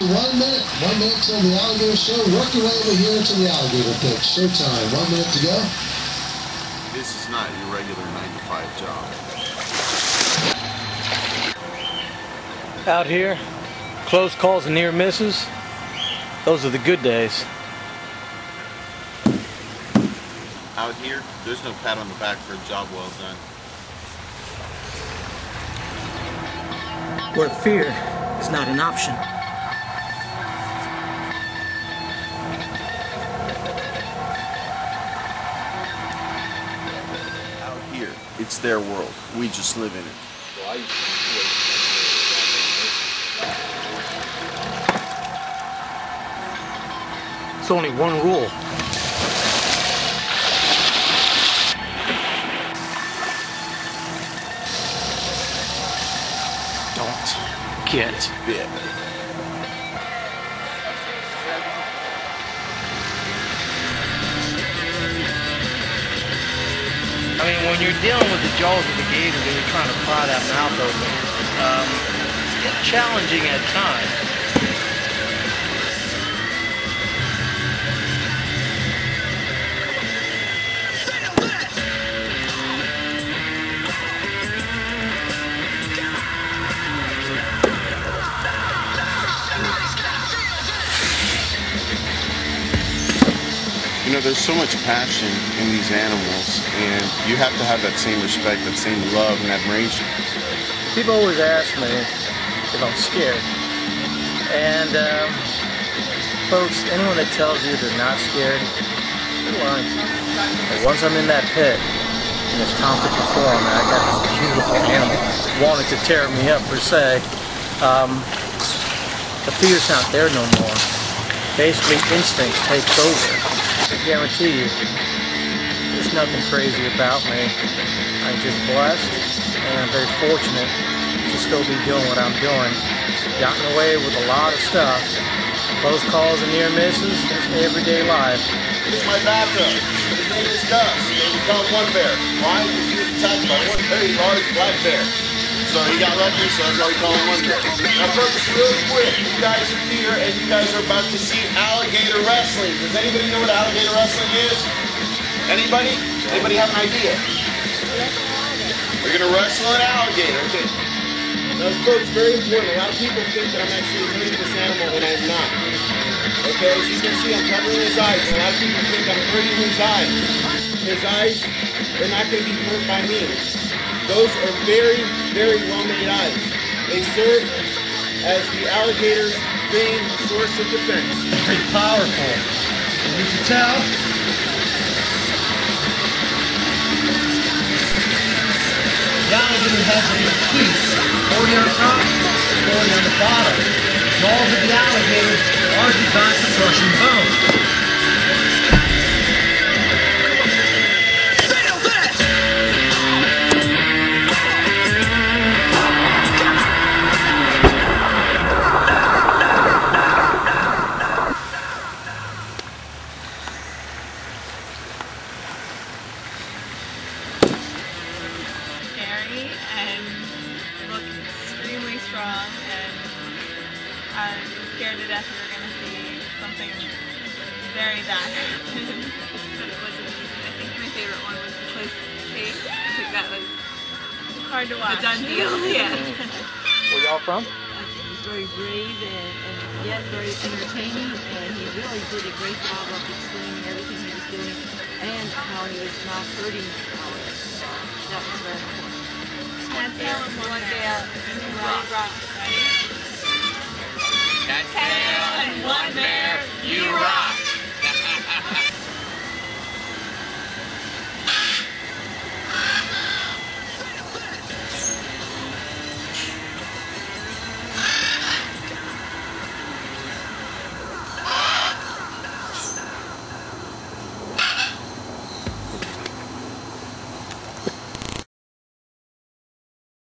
One minute, one minute till the alligator show. Work your way over here to the alligator pitch. Showtime. One minute to go. This is not your regular 9 to 5 job. Out here, close calls and near misses. Those are the good days. Out here, there's no pat on the back for a job well done. Where fear is not an option. Out here, it's their world. We just live in it. It's only one rule. Don't get Bit. When you're dealing with the jaws of the gator and you're trying to pry that mouth open, um, it's challenging at times. There's so much passion in these animals, and you have to have that same respect, that same love and admiration. People always ask me if I'm scared. And um, folks, anyone that tells you they're not scared, they're lying to you. Once I'm in that pit and it's time to perform, and I got this beautiful animal wanting to tear me up per se, um, the fear's not there no more. Basically, instinct takes over. I guarantee you, there's nothing crazy about me. I'm just blessed and I'm very fortunate to still be doing what I'm doing. Gotten away with a lot of stuff. Close calls and near misses, that's everyday life. Is my backup. His name is Gus. They him One Bear. Why? Because he was attacked by one very large black bear. So he got lucky, so that's why we call him One Bear. Now, folks, really quick, you guys are here and you guys are about to see alligator wrestling. Does anybody know what alligator wrestling is? Anybody? Anybody have an idea? We're gonna wrestle an alligator. Okay. Now, folks, very important. A lot of people think that I'm actually hurting this animal when I'm not. Okay, as you can see, I'm covering his eyes. A lot of people think I'm hurting his eyes. His eyes they're not going to be hurt by me. Those are very, very well-made eyes. They serve as the alligator's main source of defense. Pretty powerful. And you can tell. The alligator has a piece, 40 on top, 40 on the bottom. Jaws of the alligator are designed for crushing bone. Scary and look extremely strong and I'm scared to death we were going to see something very bad but it wasn't. I think my favorite one was the close chase. I think that was hard to watch. A done deal. yeah. Mm-hmm. Where y'all from? Uh, he was very brave and, and yet very entertaining, and he really did a great job of explaining everything he was doing and how he was not hurting ours. That was very important. One day out. Ready, rock. Ready? Cat